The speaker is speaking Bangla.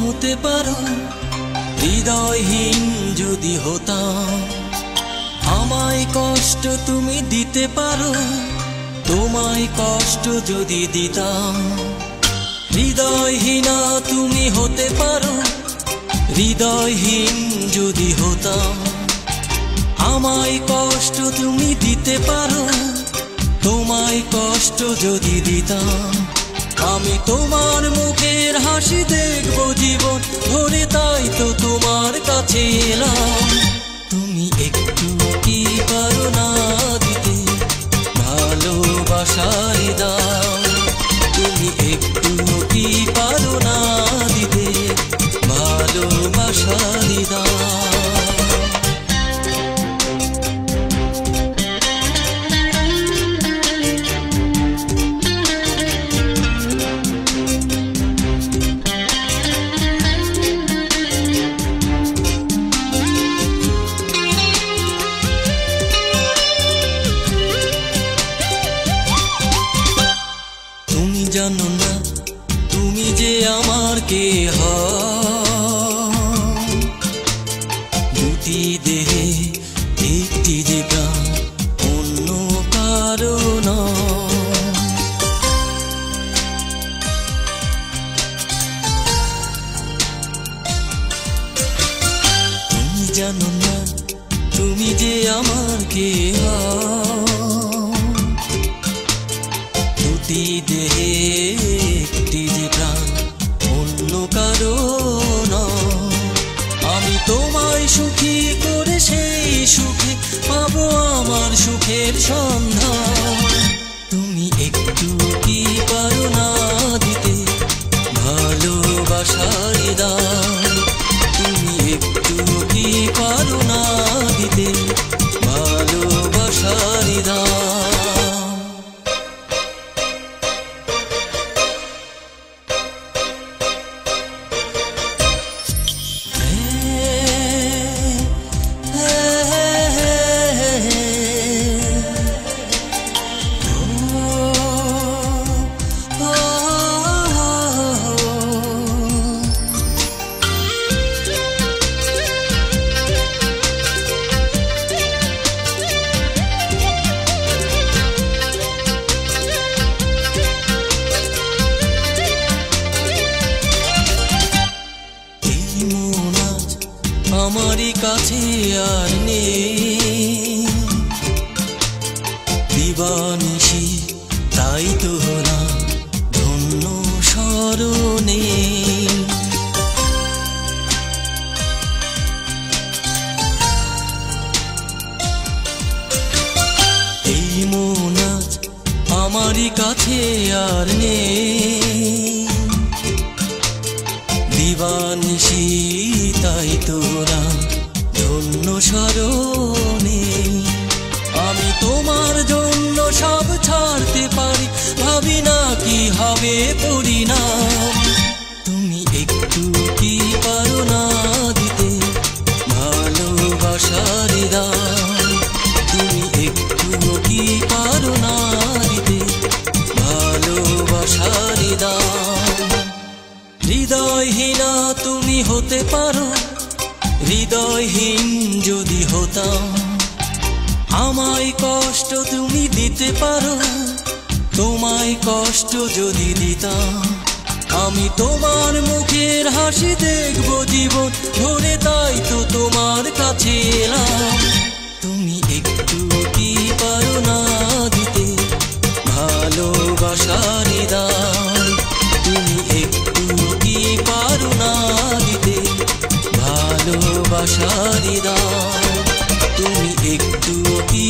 হতে পারো। হৃদয়হীন যদি হতাম আমায় কষ্ট তুমি দিতে পারো। তোমায় কষ্ট যদি দিতাম, হৃদয়হীনা তুমি হতে পারো। হৃদয়হীন যদি হতাম আমায় কষ্ট তুমি দিতে পারো। তোমায় কষ্ট যদি দিতাম, আমি তোমার হাসি দেখব জীবন, ধরে তাই তো তোমার কাছে এলাম। তুমি একটু কি পারো না দিতে ভালোবাসায় দাম তুমি একটু কি পারো না দিতে ভালোবাসায় দাম কে দুটি দেহে একটি যে অন্য কারণ তুমি জানো না, তুমি যে আমার কে দুটি দেহে সুখের সন্ধান তুমি একটু কি পারো না দিতে? ভালোবাসার আমারই কাছে আর নেই। দিবানিশি তাই তো হলাম ধন্য স্মরণে। এই মন আজ আমারই কাছে আর নেই। স্মরণে আমি তোমার জন্য সব ছাড়তে পারি। ভাবি না কি হবে পরিণাম তুমি একটু কি পারো না দিতে? ভালোবাসার দাম তুমি একটু কি পারো না দিতে? ভালোবাসার দাম হৃদয়হীনা তুমি হতে পারো। হৃদয়হীন যদি হতাম, আমায় কষ্ট তুমি দিতে পারো, তোমায় কষ্ট যদি দিতাম। আমি তোমার মুখের হাসি দেখব জীবন ধরে, তাই তো তোমার কাছে এলাম। তুমি একটু কি পারো না দিতে? ভালোবাসার দান তুমি একটু কি